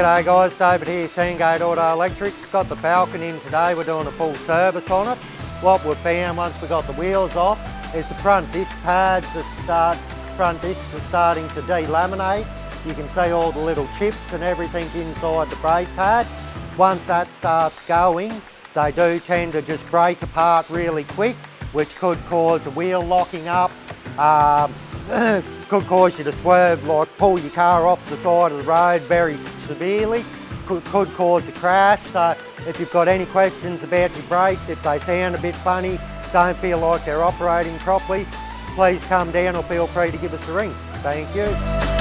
G'day guys, David here, Sandgate Auto Electric. Got the Falcon in today, we're doing a full service on it. What we found once we got the wheels off is the front disc pads, the start, front discs are starting to delaminate. You can see all the little chips and everything inside the brake pad. Once that starts going, they do tend to just break apart really quick, which could cause the wheel locking up, um, Eh, could cause you to swerve, like pull your car off the side of the road very severely, could, could cause a crash. So if you've got any questions about your brakes, if they sound a bit funny, don't feel like they're operating properly, please come down or feel free to give us a ring. Thank you.